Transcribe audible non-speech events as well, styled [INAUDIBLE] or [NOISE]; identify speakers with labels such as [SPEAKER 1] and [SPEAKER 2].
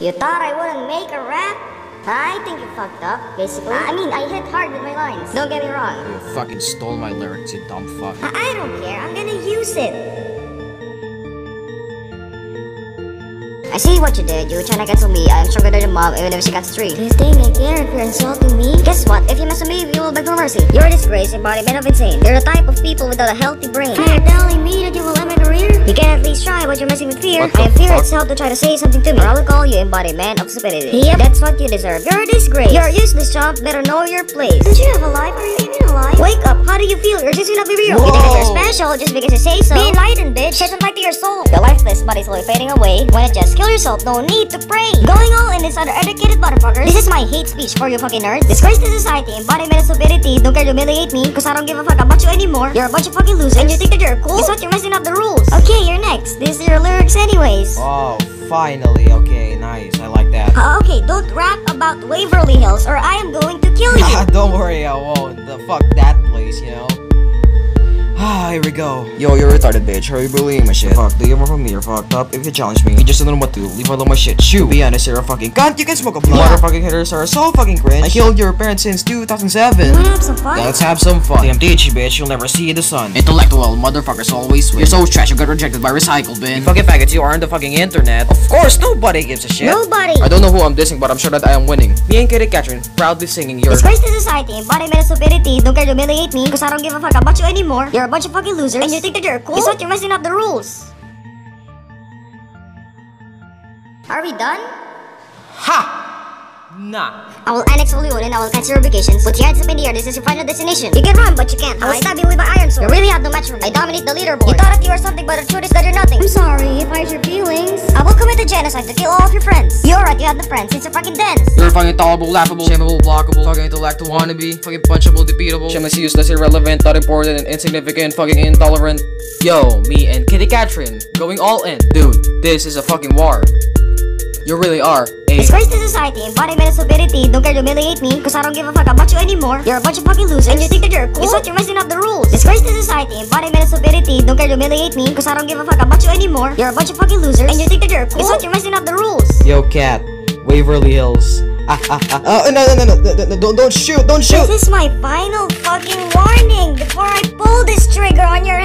[SPEAKER 1] You thought I wouldn't make a rap? I think you fucked up, basically. I mean, I hit hard with my lines. Don't get me wrong.
[SPEAKER 2] You fucking stole my lyrics, you dumb fuck.
[SPEAKER 1] I, I don't care. I'm gonna use it. I see what you did. You were trying to cancel me. I'm stronger than your mom, even if she got three. Do you think I care if you're insulting me? Guess what? If you mess with me, you will beg for mercy. You're a disgrace, embodiment of insane. You're the type of people without a healthy brain. You're telling me that you will end my career? You can at least try, but you're messing with fear.
[SPEAKER 2] What
[SPEAKER 1] I have fear
[SPEAKER 2] fuck?
[SPEAKER 1] itself to try to say something to me, or I will call you embodiment of stupidity. Yep, that's what you deserve. You're a disgrace. You're a useless chump. Better know your place. Don't you have a life? Are you even alive? Wake up. How do you feel? Your existence will not be real. You think you're
[SPEAKER 2] Whoa.
[SPEAKER 1] special just because you say so. Be enlightened, bitch. Shed some light to your soul. Your lifeless body's slowly fading away. Wanna just kill yourself? No need to pray. Going all in this undereducated motherfuckers. This is my hate speech for you fucking nerds. Disgrace to society, embodiment of stupidity. Don't care to humiliate me, cause I don't give a fuck about you anymore. You're a bunch of fucking losers. And you think that you're cool? Guess what? You're messing up the rules. Okay, you're next. Anyways.
[SPEAKER 2] Oh, finally. Okay, nice. I like that.
[SPEAKER 1] Uh, okay, don't rap about Waverly Hills or I am going to kill you. [LAUGHS]
[SPEAKER 2] Don't worry, I won't. The fuck that place, you know? Ah, here we go. Yo, you're retarded, bitch. How are you bullying my shit? Fuck, do you more from me? You're fucked up. If you challenge me, you just don't know what to do. Leave alone my shit. Shoot. Be honest, you're a fucking cunt. You can smoke a blunt. Motherfucking hitters are so fucking cringe. I killed your parents since 2007.
[SPEAKER 1] Wanna have some fun?
[SPEAKER 2] Yeah, let's have some fun. TMDH, bitch. You'll never see the sun. Intellectual motherfuckers always win. You're so trash, you got rejected by recycle bin. You fucking faggots, you are on the fucking internet. Of course, nobody gives a shit.
[SPEAKER 1] Nobody.
[SPEAKER 2] I don't know who I'm dissing, but I'm sure that I am winning. Me and Kitty Kathryn proudly singing your.
[SPEAKER 1] Disgrace to society, embodiment of stupidity. Don't care to humiliate me, cause I don't give a fuck about you anymore. You're a bunch of fucking losers, and you think that you're cool? Guess what? You're messing up the rules. Are we done?
[SPEAKER 2] Ha! Nah.
[SPEAKER 1] I will annex all Hollywood and I will cancel your vacations. Put your hands up in the air, this is your final destination. You can run, but you can't. I will stab you with my iron sword. You really have no match for me. I dominate the leaderboard. You thought that you were something, but the truth is that you're nothing. I'm sorry if I hurt your feelings. A genocide to kill all of your friends. You're right, you have the friends. It's a fucking dance.
[SPEAKER 2] You're fucking tolerable, laughable, shameable, blockable, fucking intellectual wannabe, fucking punchable, defeatable, shameless, useless, irrelevant, not important, and insignificant, fucking intolerant. Yo, me and Kitty Kathryn going all in. Dude, this is a fucking war. You really are.
[SPEAKER 1] Disgrace to society, embodiment of stupidity. Don't care to humiliate me, cause I don't give a fuck about you anymore. You're a bunch of fucking losers, and you think that you're cool? Guess what? You're messing up the rules. Disgrace to society, embodiment of stupidity. Don't care to humiliate me, cause I don't give a fuck about you anymore. You're a bunch of fucking losers, and you think that you're cool? Guess what? You're messing up the rules.
[SPEAKER 2] Yo, cat, Waverly Hills. Ah, ah, ah. Uh, no, no, no, no, no, no, don't, don't shoot, don't shoot.
[SPEAKER 1] This is my final fucking warning before I pull this trigger on your head.